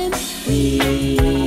couldn't we?